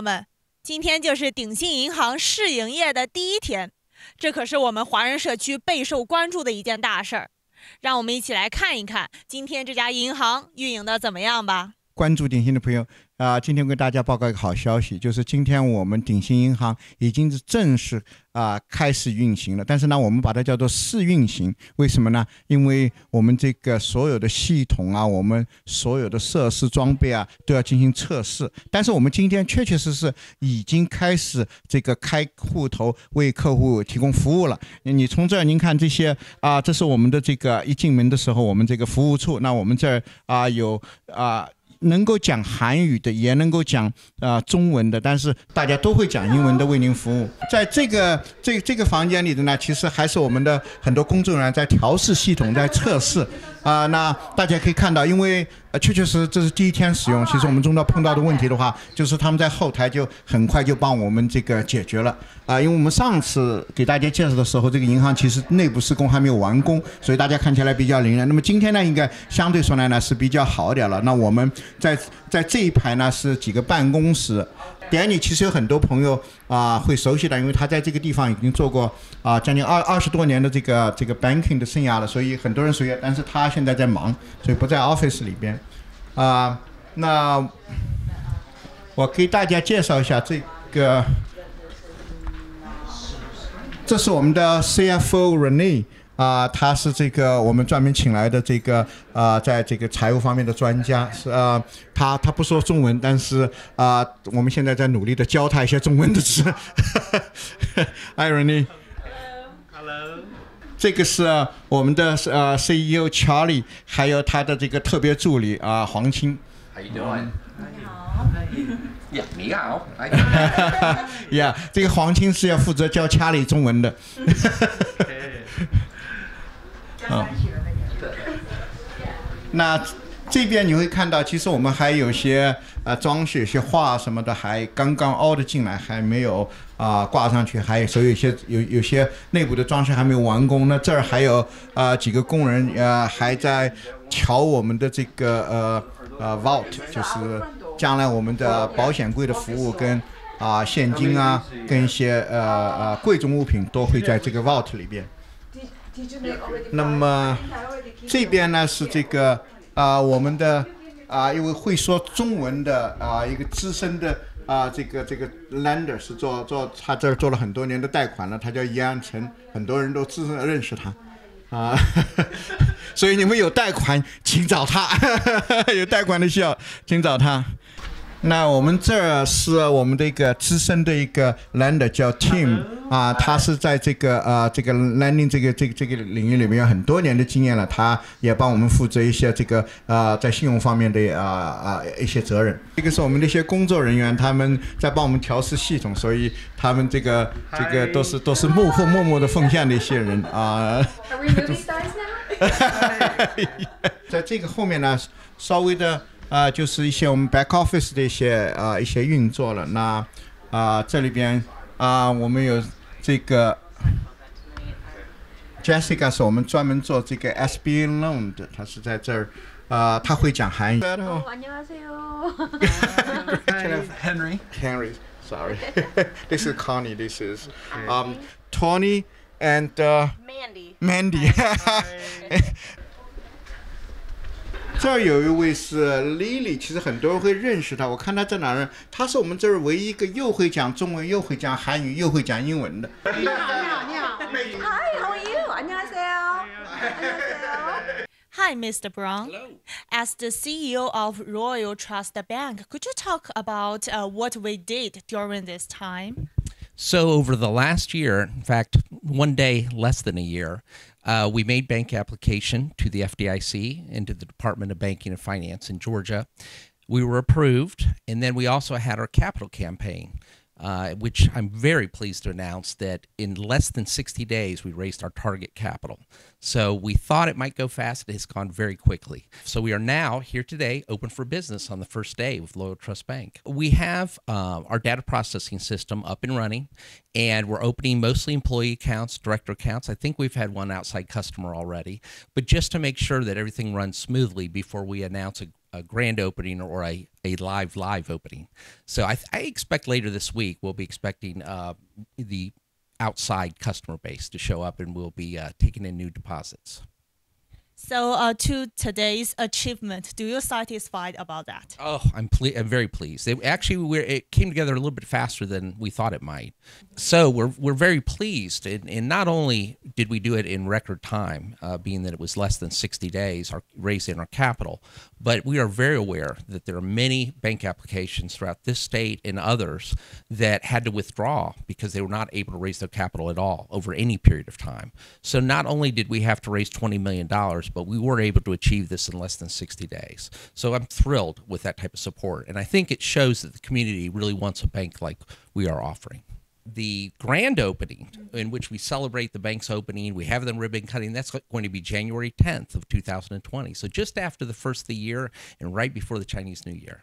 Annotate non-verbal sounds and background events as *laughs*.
友们，今天就是鼎信银行试营业的第一天，这可是我们华人社区备受关注的一件大事儿。让我们一起来看一看今天这家银行运营的怎么样吧。关注鼎信的朋友。啊，今天跟大家报告一个好消息，就是今天我们鼎新银行已经是正式啊开始运行了。但是呢，我们把它叫做试运行，为什么呢？因为我们这个所有的系统啊，我们所有的设施装备啊，都要进行测试。但是我们今天确确实实已经开始这个开户头，为客户提供服务了。你从这儿您看这些啊，这是我们的这个一进门的时候，我们这个服务处。那我们这儿啊有啊。能够讲韩语的，也能够讲啊中文的，但是大家都会讲英文的为您服务。在这个这这个房间里的呢，其实还是我们的很多工作人员在调试系统，在测试。*laughs* 啊，那大家可以看到，因为呃，确确实这是第一天使用。其实我们中到碰到的问题的话，就是他们在后台就很快就帮我们这个解决了。啊，因为我们上次给大家介绍的时候，这个银行其实内部施工还没有完工，所以大家看起来比较凌乱。那么今天呢，应该相对说来呢是比较好点了。那我们在在这一排呢是几个办公室。典礼其实有很多朋友啊会熟悉的，因为他在这个地方已经做过啊将近二二十多年的这个这个 banking 的生涯了，所以很多人熟悉。但是他现在在忙，所以不在 office 里边。啊，那我给大家介绍一下这个，这是我们的 CFO Rene。啊，他是这个我们专门请来的这个啊，在这个财务方面的专家是啊，他他不说中文，但是啊，我们现在在努力的教他一些中文的词。*laughs* Irony，Hello，Hello，这个是我们的呃 CEO Charlie，还有他的这个特别助理啊黄青。How you doing？你好。呀，你好。呀，*laughs* 这个黄青是要负责教 Charlie 中文的。*laughs* 啊，那这边你会看到，其实我们还有些呃装饰，有些画什么的还刚刚凹的进来，还没有啊挂上去，还有所以有些有有些内部的装饰还没有完工。那这儿还有啊几个工人呃还在调我们的这个呃呃 vault，就是将来我们的保险柜的服务跟啊现金啊跟一些呃呃贵重物品都会在这个 vault 里边。那么这边呢是这个啊，我们的啊，一位会说中文的啊，一个资深的啊，这个这个 lender 是做做他这儿做了很多年的贷款了，他叫严安成，很多人都自认认识他啊，*laughs* 所以你们有贷款请找他，*laughs* 有贷款的需要请找他。那我们这儿是我们的一个资深的一个 lender 叫 Tim 啊，他是在这个呃这个 lending 这个这个这个领域里面有很多年的经验了，他也帮我们负责一些这个呃在信用方面的啊啊一些责任。这个是我们的一些工作人员，他们在帮我们调试系统，所以他们这个这个都是都是幕后默默的奉献的一些人啊。*laughs* *laughs* 在这个后面呢，稍微的。啊，就是一些我们 back office 的一些啊一些运作了。那啊这里边啊我们有这个 Jessica 是我们专门做这个 SBA loan 的，她是在这儿啊，她会讲韩语。안녕하세 요。 Henry. Henry, sorry. *laughs* This is Connie. This is um Tony and Mandy. Mandy. *laughs* 这儿有一位是 Lily，其实很多人会认识她。我看她在哪儿？她是我们这儿唯一一个又会讲中文、又会讲韩语、又会讲英文的。你好，你好，你好。Hi, how are you? 안녕하세 요。 Hi, Mr. Brown. Hello. As the CEO of Royal Trust Bank, could you talk about uh, what we did during this time? So, over the last year, in fact, one day less than a year, uh, we made bank application to the FDIC and to the Department of Banking and Finance in Georgia. We were approved, and then we also had our capital campaign. Uh, which I'm very pleased to announce that in less than 60 days, we raised our target capital. So we thought it might go fast. It has gone very quickly. So we are now here today, open for business on the first day with Loyal Trust Bank. We have uh, our data processing system up and running, and we're opening mostly employee accounts, director accounts. I think we've had one outside customer already, but just to make sure that everything runs smoothly before we announce a a grand opening or a, a live live opening. So I, I expect later this week we'll be expecting uh, the outside customer base to show up and we'll be uh, taking in new deposits. So, uh, to today's achievement, do you satisfied about that? Oh, I'm ple- I'm very pleased. It, actually, it came together a little bit faster than we thought it might. So we're we're very pleased, and, and not only did we do it in record time, uh, being that it was less than 60 days, our raising our capital, but we are very aware that there are many bank applications throughout this state and others that had to withdraw because they were not able to raise their capital at all over any period of time. So not only did we have to raise 20 million dollars, but we were able to achieve this in less than 60 days. So I'm thrilled with that type of support. And I think it shows that the community really wants a bank like we are offering. The grand opening, in which we celebrate the bank's opening, we have them ribbon cutting. That's going to be January 10th of 2020. So just after the first of the year and right before the Chinese New Year.